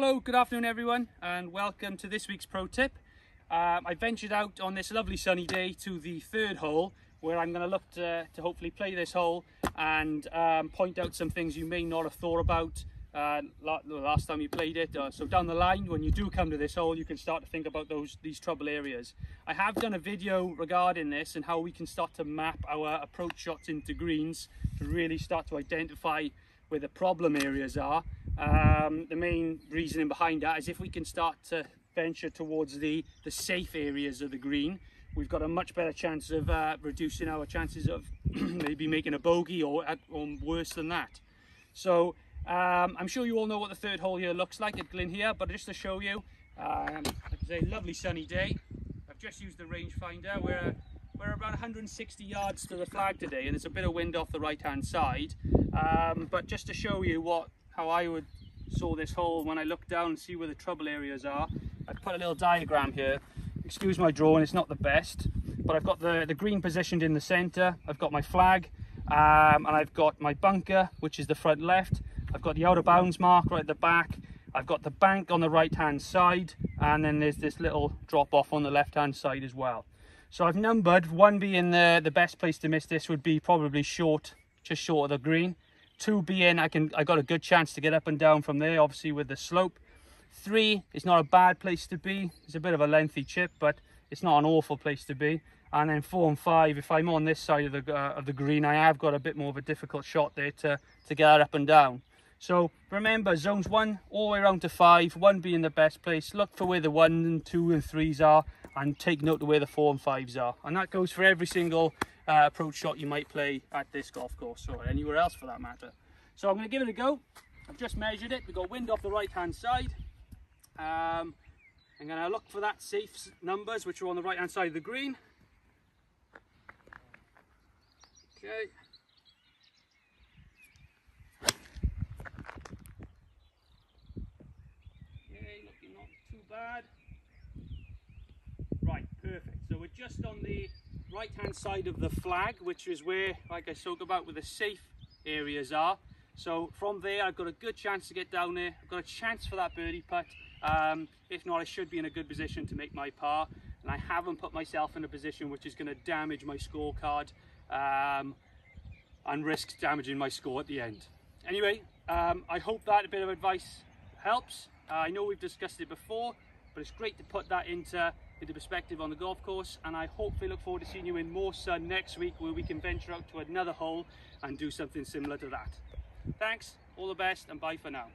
Hello, good afternoon everyone and welcome to this week's pro tip. Um, I ventured out on this lovely sunny day to the third hole where I'm going to look to, hopefully play this hole and um, point out some things you may not have thought about uh, last time you played it. Uh, so down the line, when you do come to this hole, you can start to think about those these trouble areas. I have done a video regarding this and how we can start to map our approach shots into greens to really start to identify where the problem areas are um, the main reasoning behind that is if we can start to venture towards the, the safe areas of the green, we've got a much better chance of uh, reducing our chances of maybe making a bogey or, or worse than that. So um, I'm sure you all know what the third hole here looks like at Glynhir, but just to show you, um, it's a lovely sunny day. I've just used the rangefinder. We're, we're about 160 yards to the flag today and there's a bit of wind off the right hand side. Um, but just to show you what how I would saw this hole when I look down and see where the trouble areas are. I've put a little diagram here. Excuse my drawing, it's not the best, but I've got the, the green positioned in the center. I've got my flag um, and I've got my bunker, which is the front left. I've got the out of bounds mark right at the back. I've got the bank on the right hand side and then there's this little drop off on the left hand side as well. So I've numbered, one being the, the best place to miss this would be probably short, just short of the green. Two being I can I got a good chance to get up and down from there, obviously with the slope. Three is not a bad place to be. It's a bit of a lengthy chip, but it's not an awful place to be. And then four and five, if I'm on this side of the uh, of the green, I have got a bit more of a difficult shot there to to get up and down. So remember, zones one all the way around to five, one being the best place. Look for where the one and two and threes are, and take note of where the four and fives are. And that goes for every single uh, approach shot you might play at this golf course or anywhere else for that matter. So I'm going to give it a go. I've just measured it. We've got wind off the right hand side. Um, I'm going to look for that safe numbers which are on the right hand side of the green. Okay. Looking not too bad. Perfect. So we're just on the right hand side of the flag which is where like I spoke about where the safe areas are. So from there I've got a good chance to get down there. I've got a chance for that birdie putt. Um, if not I should be in a good position to make my par. And I haven't put myself in a position which is going to damage my scorecard um, and risk damaging my score at the end. Anyway um, I hope that a bit of advice helps. Uh, I know we've discussed it before but it's great to put that into into perspective on the golf course and I hopefully look forward to seeing you in more sun next week where we can venture out to another hole and do something similar to that. Thanks, all the best and bye for now.